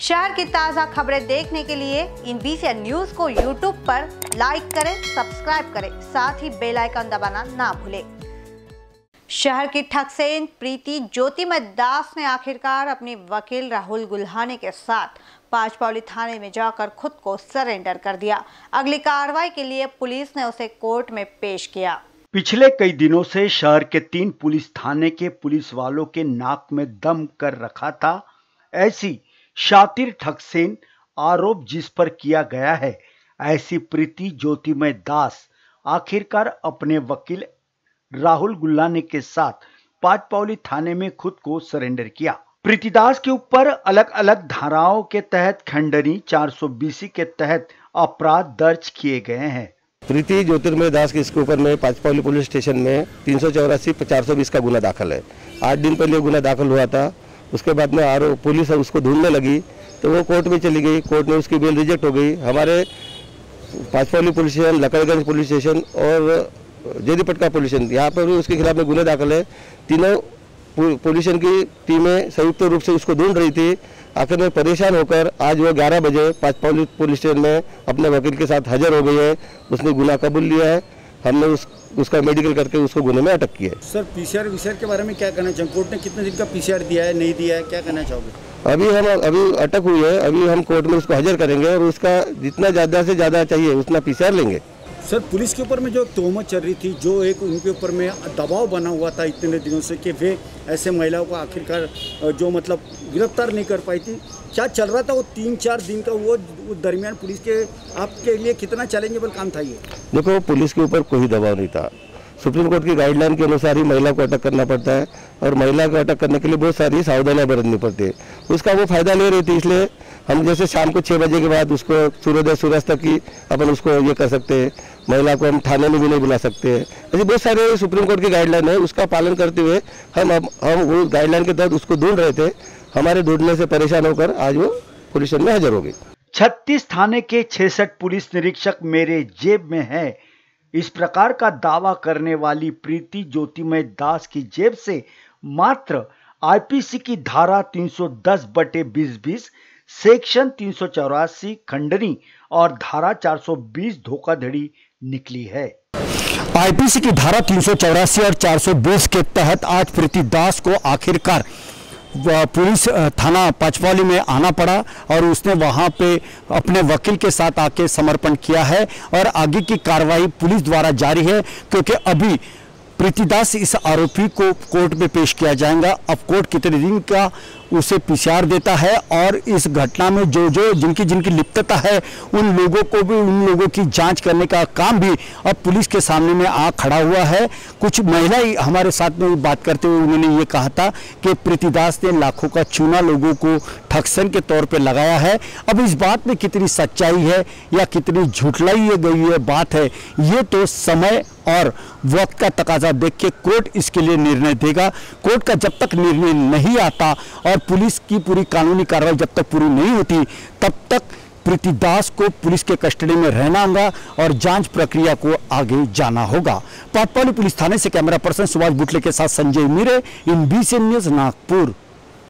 शहर की ताज़ा खबरें देखने के लिए इन बीसीएन न्यूज़ को यूट्यूब पर लाइक करें सब्सक्राइब करें, साथ ही बेल आइकन दबाना ना भूलें। शहर की ठगसेन प्रीति ज्योतिमय दास ने आखिरकार अपने वकील राहुल गुल्हाने के साथ पांचपौली थाने में जाकर खुद को सरेंडर कर दिया। अगली कार्रवाई के लिए पुलिस ने उसे कोर्ट में पेश किया। पिछले कई दिनों से शहर के तीन पुलिस थाने के पुलिस वालों के नाक में दम कर रखा था। ऐसी शातिर ठगसेन आरोप जिस पर किया गया है, ऐसी प्रीति ज्योतिमय दास, आखिरकार अपने वकील राहुल गुल्लाने के साथ पाचपौली थाने में खुद को सरेंडर किया। प्रीतिदास के ऊपर अलग अलग धाराओं के तहत खंडनी 420 के तहत अपराध दर्ज किए गए हैं। प्रीति ज्योतिर्मय दास के इसके ऊपर में पाचपौली पुलिस स्टेशन में तीन सौ चौरासी चार सौ बीस का गुना दाखिल है। आठ दिन पहले गुना दाखिल हुआ था। उसके बाद में आर पुलिस उसको ढूँढने लगी तो वो कोर्ट में चली गई, कोर्ट में उसकी बेल रिजेक्ट हो गई। हमारे Pachpaoli police station, Lakadganj police station और जेदीपटका पुलिस स्टेशन, यहाँ पर भी उसके खिलाफ में गुने दाखिल है। तीनों पुलिस स्टेशन की टीमें संयुक्त रूप से उसको ढूंढ रही थी। आखिर में परेशान होकर आज वो 11 बजे पाचपौली पुलिस स्टेशन में अपने वकील के साथ हाजिर हो गई है। उसने गुना कबूल लिया है। हमने उस उसका मेडिकल करके उसको गुने में अटक किया है। सर पीसीआर वीसीआर के बारे में क्या कहना चाहिए कोर्ट ने कितने दिन का पीसीआर दिया है नहीं दिया है क्या कहना चाहोगे? अभी हम अभी अटक हुई है अभी हम कोर्ट में उसको हाजिर करेंगे और उसका जितना ज़्यादा से ज़्यादा चाहिए उतना पीसीआर लेंगे। सर पुलिस के ऊपर में जो तोहमत चल रही थी जो एक उनके ऊपर में दबाव बना हुआ था इतने दिनों से कि वे ऐसे महिलाओं को आखिरकार जो मतलब गिरफ़्तार नहीं कर पाई थी। क्या चल रहा था वो तीन चार दिन का वो, दरमियान पुलिस के आपके लिए कितना चैलेंजेबल काम था ये? देखो पुलिस के ऊपर कोई दबाव नहीं था। सुप्रीम कोर्ट की गाइडलाइन के अनुसार ही महिला को अटक करना पड़ता है और महिला को अटक करने के लिए बहुत सारी सावधानियाँ बरतनी पड़ती है। उसका वो फ़ायदा ले रही थी इसलिए हम जैसे शाम को छः बजे के बाद उसको सूर्योदय सूर्यास्त तक की अपन उसको ये कर सकते हैं। महिला को हम थाने में भी नहीं बुला सकते हैं। ऐसे बहुत सारे सुप्रीम कोर्ट की गाइडलाइन है, उसका पालन करते हुए हम हम वो गाइडलाइन के तहत उसको ढूंढ रहे थे। हमारे ढूँढने से परेशान होकर आज वो पुलिस में हाजिर हो गई। छत्तीस थाने के छिसठ पुलिस निरीक्षक मेरे जेब में है। इस प्रकार का दावा करने वाली प्रीति ज्योतिमय दास की जेब से मात्र आईपीसी की धारा 310 बटे बीस बीस, सेक्शन तीन सौ चौरासी खंडनी और धारा 420 धोखाधड़ी निकली है। आईपीसी की धारा तीन सौ चौरासी और 420 के तहत आज प्रीति दास को आखिरकार पुलिस थाना पचपौली में आना पड़ा और उसने वहाँ पे अपने वकील के साथ आके समर्पण किया है और आगे की कार्रवाई पुलिस द्वारा जारी है क्योंकि अभी प्रीतिदास इस आरोपी को कोर्ट में पेश किया जाएगा। अब कोर्ट कितने दिन का उसे पीसीआर देता है और इस घटना में जो जो जिनकी जिनकी लिप्तता है, उन लोगों को भी, उन लोगों की जाँच करने का काम भी अब पुलिस के सामने में आ खड़ा हुआ है। कुछ महिला ही हमारे साथ में बात करते हुए उन्होंने ये कहा था कि प्रीतिदास ने लाखों का चूना लोगों को ठगसन के तौर पर लगाया है। अब इस बात में कितनी सच्चाई है या कितनी झुठलाई गई है बात है, ये तो समय और वक्त का तकाजा देख के कोर्ट इसके लिए निर्णय देगा। कोर्ट का जब तक निर्णय नहीं आता और पुलिस की पूरी कानूनी कार्रवाई जब तक पूरी नहीं होती, तब तक प्रीतिदास को पुलिस के कस्टडी में रहना होगा और जाँच प्रक्रिया को आगे जाना होगा। पाटपाली पुलिस थाने से कैमरा पर्सन सुभाष बुटले के साथ Sanjay Meere in B news Nagpur.